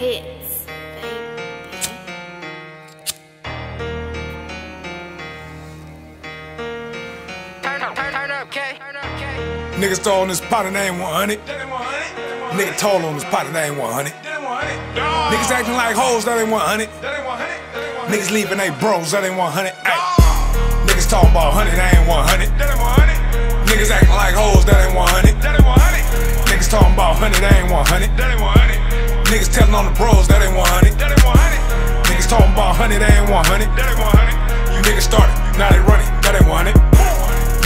hits, baby. Turn up, turn, turn up, K. Turn up, K. Niggas told on this pot and they ain't 100. Nigga told on this pot and they ain't 100. Niggas acting like hoes that ain't 100. Niggas leaving they bros that ain't 100. Ay. Niggas talking about 100 they ain't 100. Niggas acting like hoes that ain't 100. Niggas talking about 100 they ain't 100. Niggas telling on the bros that ain't 100. That ain't 100. Niggas talking about 100 they ain't 100. That ain't 100. You niggas started, now they running, that ain't 100.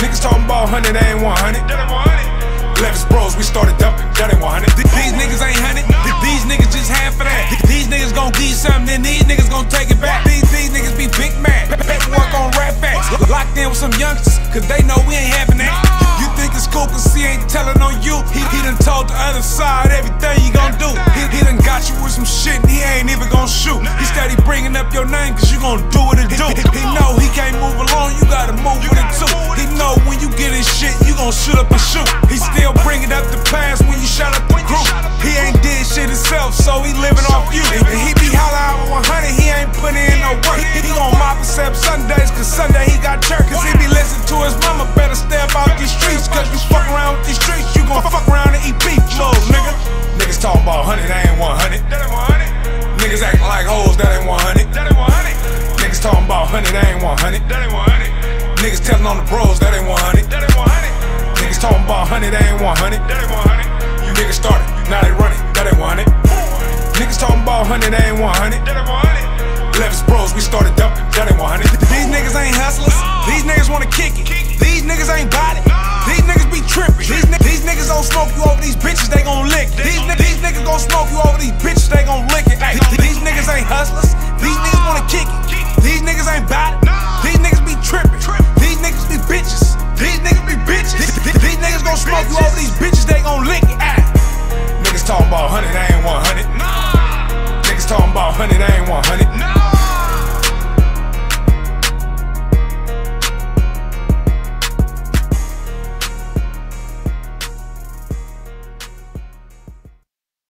Niggas talking about 100 they ain't 100. Levis bros, we started dumping, that ain't 100. Th- These niggas ain't 100. Th- These niggas just half of that. These niggas gon' give something, then these niggas gon' take it back. These, these niggas be big mad. Paperwork on rap facts. Locked in with some youngsters, cause they know we ain't having that. You think it's cool cause he ain't telling on you. He, he done told the other side everything shoot up and shoot. He still bringing up the past when you shut up the group. He ain't did shit himself, so he living off you. And he be holla out 100, he ain't putting in no work. He gon' mop except Sundays, cause Sunday he got church. Cause he be listening to his mama, better step out these streets. Cause you fuck around with these streets, you gon' fuck around and eat beef, little nigga. Niggas talking about 100, they ain't 100. Niggas acting like hoes, that ain't 100. Niggas talking about 100, they ain't 100. Niggas telling on the bros, that ain't 100. Talking about 100, they ain't 100. You niggas started, now they running, that ain't 100. Niggas talking about 100, they ain't 100. Levis bros, we started dumping, that ain't 100. These niggas ain't hustlers, these niggas wanna kick it. These niggas ain't body, these niggas be tripping. These, these niggas don't smoke you these bitches, they